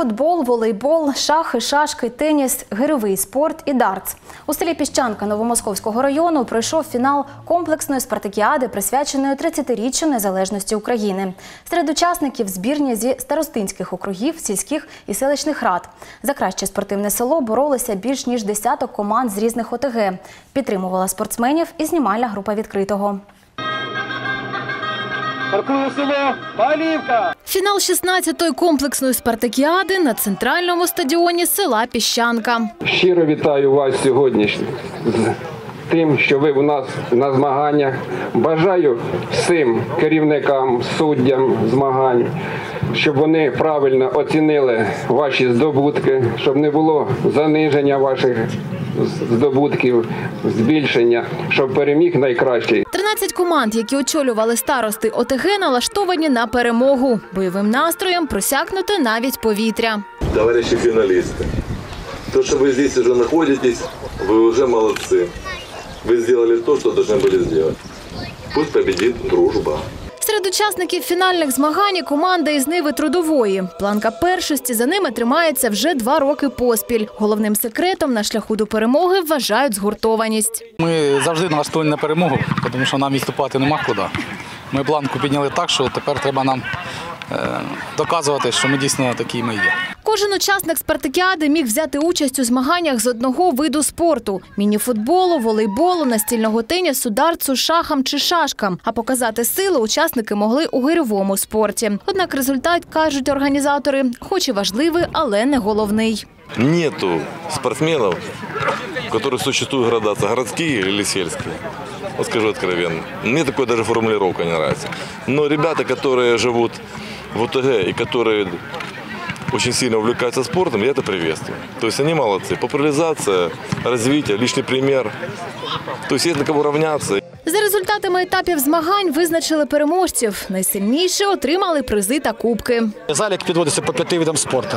футбол, волейбол, шахи, шашки, теніс, гирьовий спорт і дартс. У селі Піщанка Новомосковського району пройшов фінал комплексної спартакіади, присвяченої 30-річчю незалежності України. Серед учасників збірні зі старостинських округів, сільських і селищних рад. За краще спортивне село боролися більш ніж десяток команд з різних ОТГ. Підтримувала спортсменів і знімальна група відкритого. Паркує село Палівка. Фінал 16-ї комплексної спартакіади на центральному стадіоні села Піщанка. Щиро вітаю вас сьогодні з тим, що ви у нас на змаганнях. Бажаю всім керівникам, суддям змагань, щоб вони правильно оцінили ваші здобутки, щоб не було заниження ваших здобутків, збільшення, щоб переміг найкращий. 13 команд, які очолювали старости ОТГ, налаштовані на перемогу. Бойовим настроєм просякнути навіть повітря. товарищи финалисты. То, что вы здесь уже находитесь, вы уже молодцы. Вы сделали то, что должны были сделать. Пусть победит дружба. Серед учасників фінальних змагань команда із Ниви Трудової. Планка першості за ними тримається вже два роки поспіль. Головним секретом на шляху до перемоги вважають згуртованість. Ми завжди налаштовані на перемогу, тому що нам відступати нема куди. Ми планку підняли так, що тепер треба нам е, доказувати, що ми дійсно такі ми є. Кожен учасник спартакіади міг взяти участь у змаганнях з одного виду спорту: мініфутболу, волейболу, настільного тенісу, дартсу, шахам чи шашкам. А показати сили учасники могли у гирьовому спорті. Однак результат кажуть організатори, хоч і важливий, але не головний. Нету спортсменов, у которых существует градация, городские или сельские. Вот скажу откровенно. Мне такой даже формулировка не нравится. Но ребята, которые живут в ОТГ и которые очень сильно увлекаются спортом, я это приветствую. То есть они молодцы. Популяризация, развитие, личный пример. То есть есть на кого равняться. Результатами етапів змагань визначили переможців. Найсильніші отримали призи та кубки. Залік підводиться по п'яти видам спорту.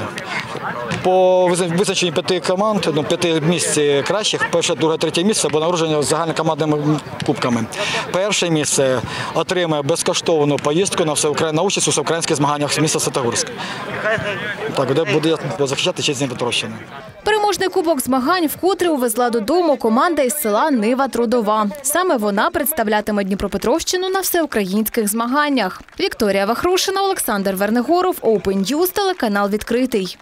По визна- визначенні п'яти команд, ну, п'яти місць кращих, перше, друге, третє місце або нагородження загальнокомандними кубками. Перше місце отримає безкоштовну поїздку на, всеукра... на участь у всеукраїнських змаганнях з міста Сатогорськ. Так, де буде захищати честь Дніпропетровщини. Переможний кубок змагань вкотре увезла додому команда із села Нива Трудова. Саме вона представлятиме Дніпропетровщину на всеукраїнських змаганнях. Вікторія Вахрушина, Олександр Вернегоров, Open News, телеканал відкритий.